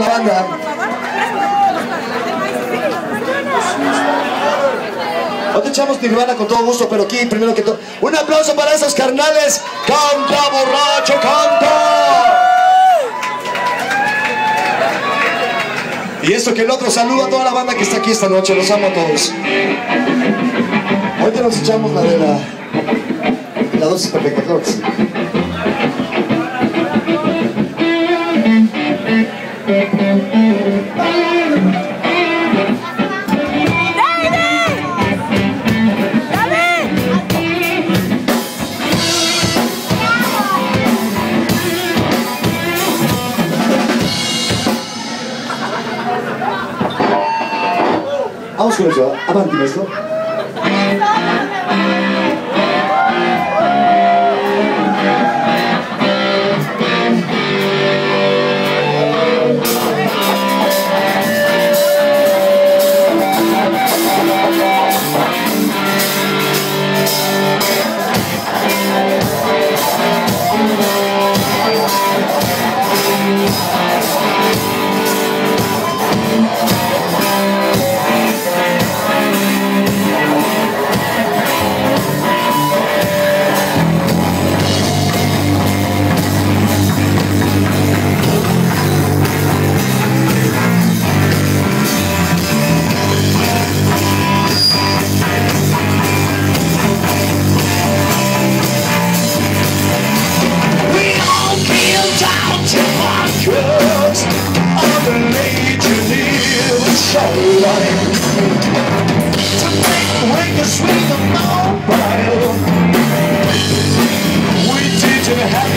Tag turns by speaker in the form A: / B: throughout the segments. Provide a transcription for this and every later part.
A: la banda. Te echamos Nirvana con todo gusto, pero aquí primero que todo. Un aplauso para esos carnales. Canta, borracho, canta. Y esto que el otro saluda a toda la banda que está aquí esta noche. Los amo a todos. Ahorita nos echamos la de la, la dosis perfecta, claro. しくお願い
B: します。アバンティです so light To make the mobile We didn't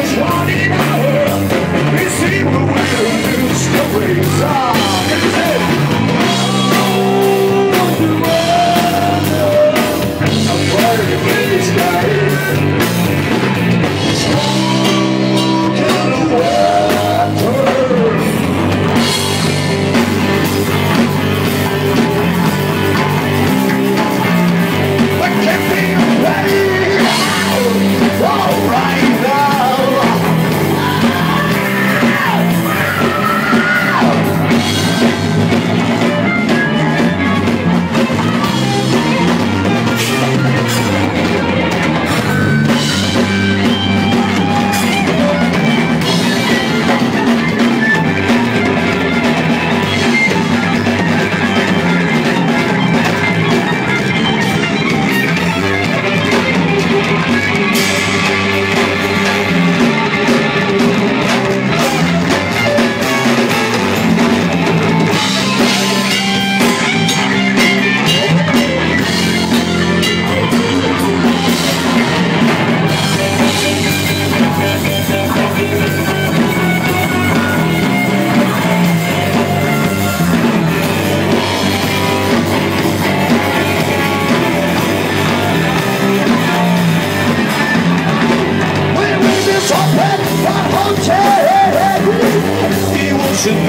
B: was.